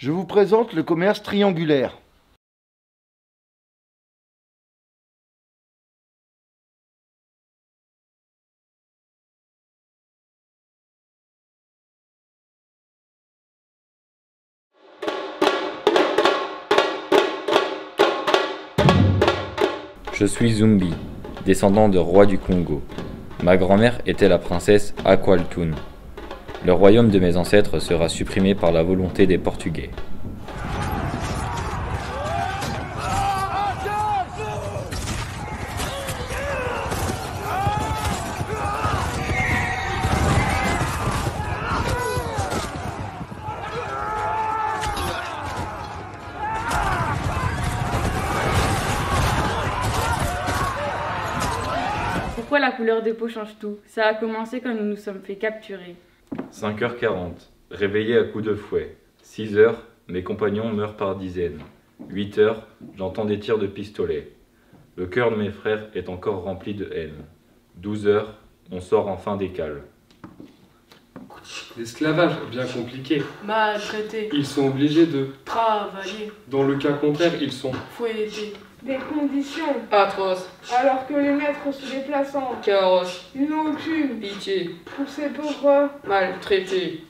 Je vous présente le commerce triangulaire. Je suis Zumbi, descendant de roi du Congo. Ma grand-mère était la princesse Aqualtun. Le royaume de mes ancêtres sera supprimé par la volonté des Portugais. Pourquoi la couleur des peaux change tout? Ça a commencé quand nous nous sommes fait capturer. 5h40, réveillé à coups de fouet. 6h, mes compagnons meurent par dizaines. 8h, j'entends des tirs de pistolet. Le cœur de mes frères est encore rempli de haine. 12h, on sort enfin des cales. L'esclavage est bien compliqué. Maltraités, Ils sont obligés de... travaillés, Dans le cas contraire, ils sont... fouettés, Des conditions, atroces, alors que les maîtres se déplaçant, caroches, ils n'ont aucune pitié, pour ces pauvres. maltraités.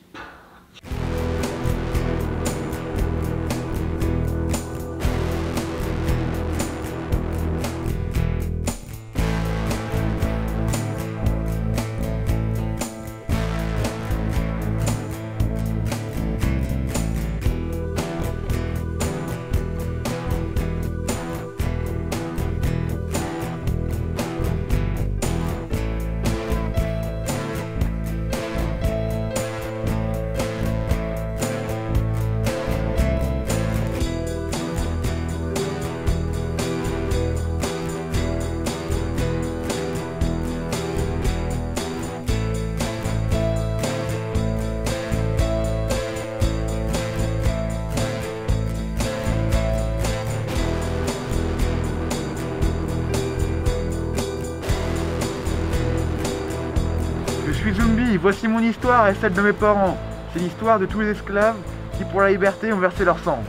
Voici mon histoire et celle de mes parents. C'est l'histoire de tous les esclaves qui pour la liberté ont versé leur sang.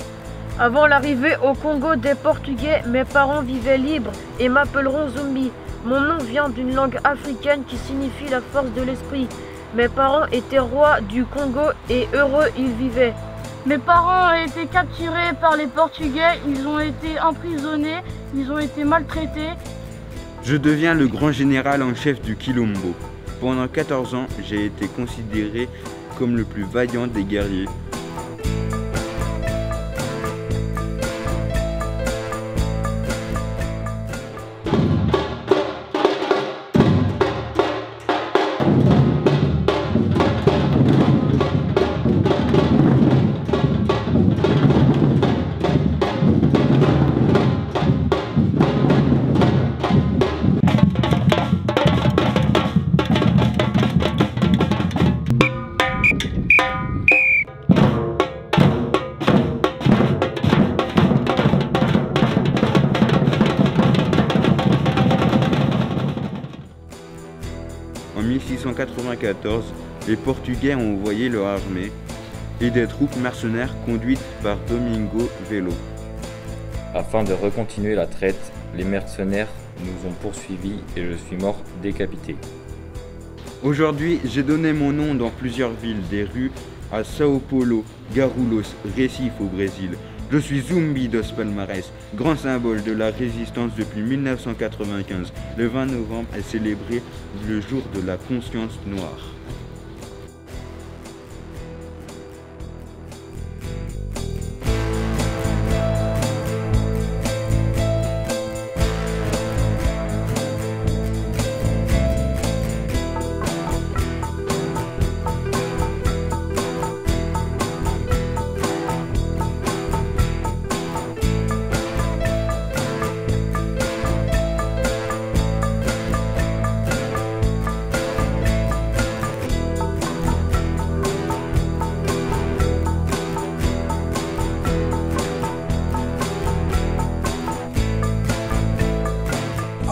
Avant l'arrivée au Congo des Portugais, mes parents vivaient libres et m'appelleront Zumbi. Mon nom vient d'une langue africaine qui signifie la force de l'esprit. Mes parents étaient rois du Congo et heureux ils vivaient. Mes parents ont été capturés par les Portugais, ils ont été emprisonnés, ils ont été maltraités. Je deviens le grand général en chef du Quilombo. Pendant 14 ans, j'ai été considéré comme le plus vaillant des guerriers. 1694, les Portugais ont envoyé leur armée et des troupes mercenaires conduites par Domingo Velo. Afin de recontinuer la traite, les mercenaires nous ont poursuivis et je suis mort décapité. Aujourd'hui, j'ai donné mon nom dans plusieurs villes, des rues à Sao Paulo, Garoulos, Recife au Brésil. Je suis Zumbi dos Palmares, grand symbole de la résistance depuis 1995. Le 20 novembre est célébré le jour de la conscience noire.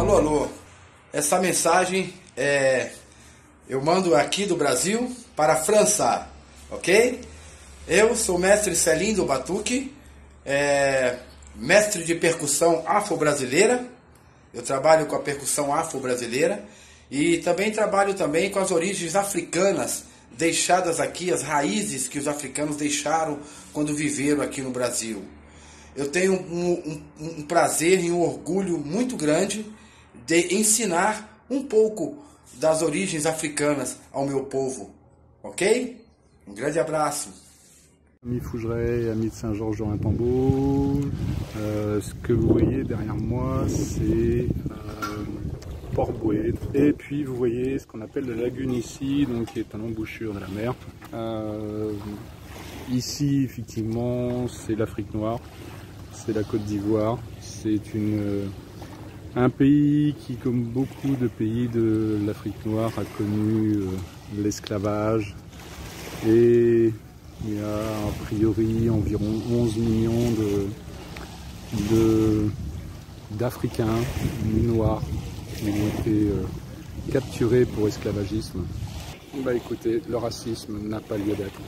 Alô, alô. Essa mensagem é eu mando aqui do Brasil para a França, ok? Eu sou o mestre Celim do Batuque, é, mestre de percussão afro-brasileira. Eu trabalho com a percussão afro-brasileira e também trabalho também com as origens africanas deixadas aqui, as raízes que os africanos deixaram quando viveram aqui no Brasil. Eu tenho um, um, um prazer e um orgulho muito grande de ensinar um pouco das origens africanas ao meu povo. Ok? Um grande abraço. Amis Fougeray, amis de Saint-Georges dans Tambo, euh, ce que vous voyez derrière moi c'est euh, Port-Bouet. Et puis vous voyez ce qu'on appelle la lagune ici, donc qui est un embouchure de la mer. Euh, ici effectivement c'est l'Afrique noire, c'est la Côte d'Ivoire, c'est une un pays qui, comme beaucoup de pays de l'Afrique noire, a connu euh, l'esclavage et il y a a priori environ 11 millions d'Africains noirs qui ont été euh, capturés pour esclavagisme. Bah écoutez, le racisme n'a pas lieu d'être.